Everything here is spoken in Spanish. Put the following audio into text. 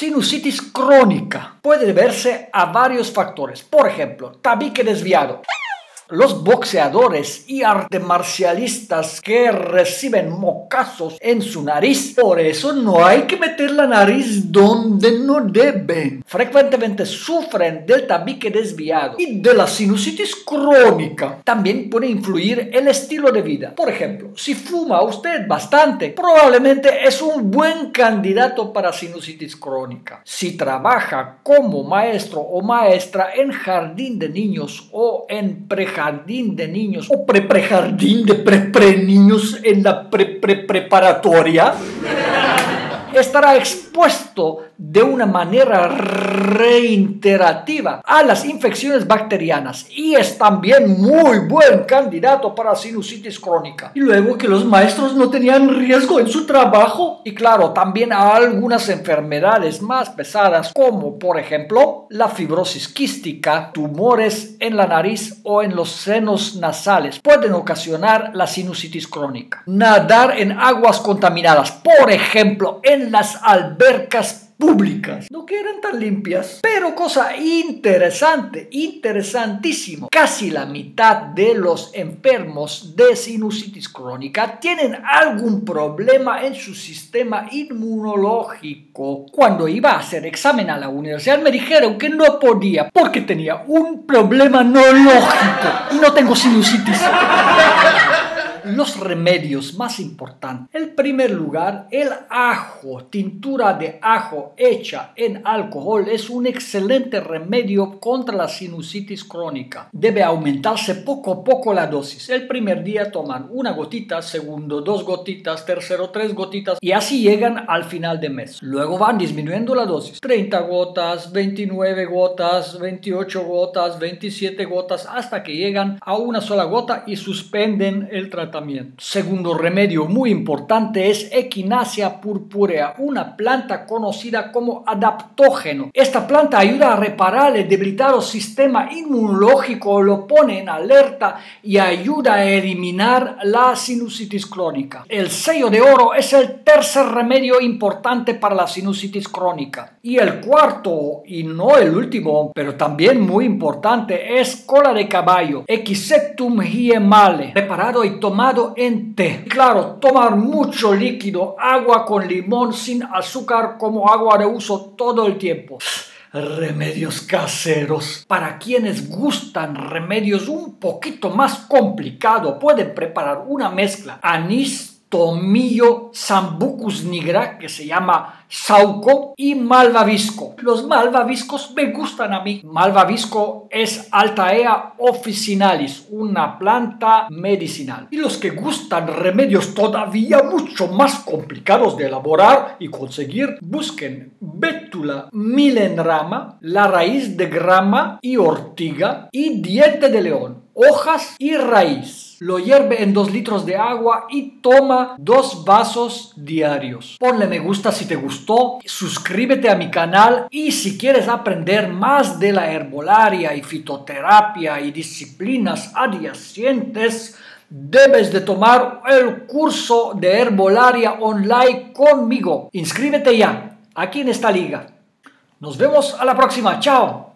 Sinusitis crónica puede deberse a varios factores. Por ejemplo, tabique desviado. Los boxeadores y arte marcialistas que reciben mocazos en su nariz, por eso no hay que meter la nariz donde no deben. Frecuentemente sufren del tabique desviado y de la sinusitis crónica. También puede influir el estilo de vida. Por ejemplo, si fuma usted bastante, probablemente es un buen candidato para sinusitis crónica. Si trabaja como maestro o maestra en jardín de niños o en prejardín, jardín de niños. O pre-prejardín de pre-pre niños en la pre-pre-preparatoria estará expuesto de una manera reiterativa a las infecciones bacterianas y es también muy buen candidato para sinusitis crónica. Y luego que los maestros no tenían riesgo en su trabajo y claro, también a algunas enfermedades más pesadas como por ejemplo la fibrosis quística, tumores en la nariz o en los senos nasales pueden ocasionar la sinusitis crónica. Nadar en aguas contaminadas, por ejemplo, en las albercas públicas, no que eran tan limpias. Pero cosa interesante, interesantísimo, casi la mitad de los enfermos de sinusitis crónica tienen algún problema en su sistema inmunológico. Cuando iba a hacer examen a la universidad me dijeron que no podía porque tenía un problema neurológico y no tengo sinusitis los remedios más importantes. En primer lugar, el ajo, tintura de ajo hecha en alcohol es un excelente remedio contra la sinusitis crónica. Debe aumentarse poco a poco la dosis. El primer día toman una gotita, segundo dos gotitas, tercero tres gotitas y así llegan al final de mes. Luego van disminuyendo la dosis. 30 gotas, 29 gotas, 28 gotas, 27 gotas hasta que llegan a una sola gota y suspenden el tratamiento Segundo remedio muy importante es Echinacea purpurea, una planta conocida como adaptógeno. Esta planta ayuda a reparar el debilitado sistema inmunológico, lo pone en alerta y ayuda a eliminar la sinusitis crónica. El sello de oro es el tercer remedio importante para la sinusitis crónica. Y el cuarto, y no el último, pero también muy importante, es cola de caballo, Echisectum hiemale, preparado y tomado en té. Claro, tomar mucho líquido, agua con limón sin azúcar como agua de uso todo el tiempo. Remedios caseros. Para quienes gustan remedios un poquito más complicados, pueden preparar una mezcla anís, tomillo, sambucus nigra, que se llama sauco, y malvavisco. Los malvaviscos me gustan a mí. Malvavisco es Altaea officinalis, una planta medicinal. Y los que gustan remedios todavía mucho más complicados de elaborar y conseguir, busquen bétula milenrama, la raíz de grama y ortiga y diente de león, hojas y raíz lo hierve en 2 litros de agua y toma dos vasos diarios. Ponle me gusta si te gustó, suscríbete a mi canal y si quieres aprender más de la herbolaria y fitoterapia y disciplinas adyacentes, debes de tomar el curso de herbolaria online conmigo. Inscríbete ya, aquí en esta liga. Nos vemos a la próxima. Chao.